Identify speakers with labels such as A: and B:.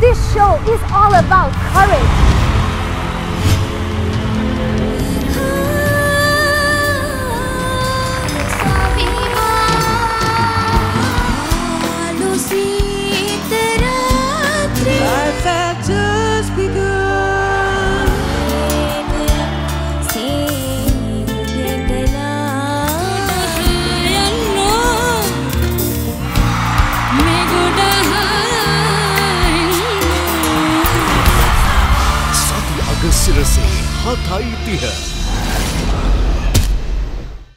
A: This show is all about courage.
B: සති අග සිරසේ හතයි තිහ.